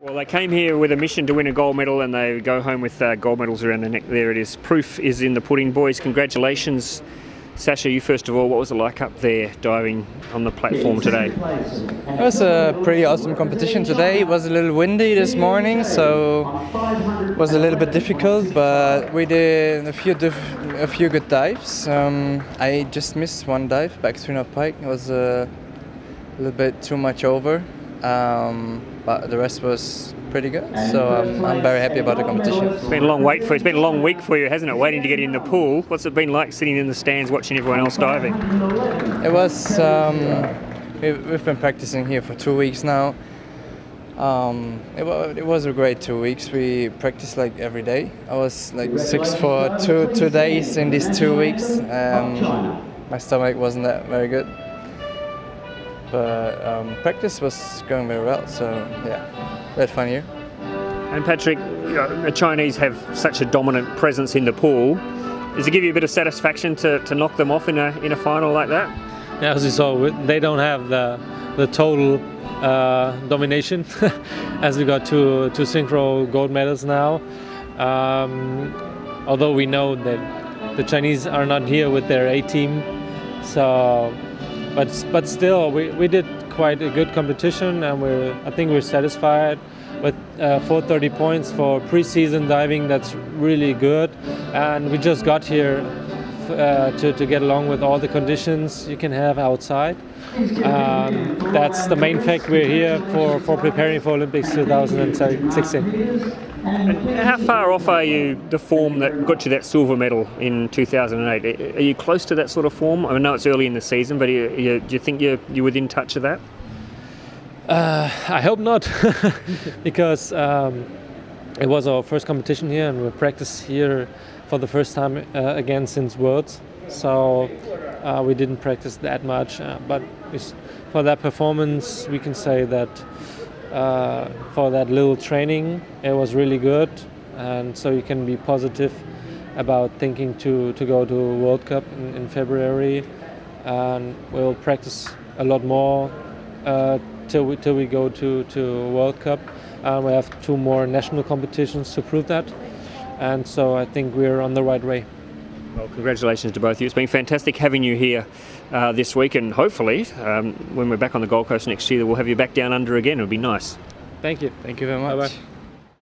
Well, they came here with a mission to win a gold medal and they go home with uh, gold medals around their neck. There it is. Proof is in the pudding, boys. Congratulations. Sascha, you first of all, what was it like up there diving on the platform today? It was a pretty awesome competition today. It was a little windy this morning, so it was a little bit difficult, but we did a few a few good dives. Um, I just missed one dive back through North Pike. It was a little bit too much over, um, but the rest was pretty good. So um, I'm very happy about the competition. It's been a long wait for you. It's been a long week for you, hasn't it? Waiting to get in the pool. What's it been like sitting in the stands watching everyone else diving? It was. Um, we've been practicing here for two weeks now. Um, it, was, it was a great two weeks. We practiced like every day. I was like six for two two days in these two weeks. Um, my stomach wasn't that very good, but um, practice was going very well. So yeah, we had fun here. And Patrick, you know, the Chinese have such a dominant presence in the pool. Does it give you a bit of satisfaction to, to knock them off in a in a final like that? Yeah, as you saw, they don't have the the total uh, domination as we got two two synchro gold medals now. Um, although we know that the Chinese are not here with their A team, so but but still we, we did quite a good competition and we're I think we're satisfied with uh, 430 points for preseason diving. That's really good, and we just got here uh, to, to get along with all the conditions you can have outside. Um, that's the main fact we're here for, for preparing for Olympics 2016. And how far off are you the form that got you that silver medal in 2008? Are you close to that sort of form? I know it's early in the season, but you, you, do you think you're, you're within touch of that? Uh, I hope not, because um, it was our first competition here and we practiced here for the first time uh, again since Worlds. So uh, we didn't practice that much, uh, but for that performance, we can say that for that little training, it was really good, and so you can be positive about thinking to, to go to World Cup in, in February, and we'll practice a lot more uh, till we till we go to to World Cup. Um, we have two more national competitions to prove that, and so I think we're on the right way. Well, congratulations to both of you. It's been fantastic having you here uh, this week, and hopefully, um, when we're back on the Gold Coast next year, we'll have you back down under again. It would be nice. Thank you. Thank you very much. Bye bye.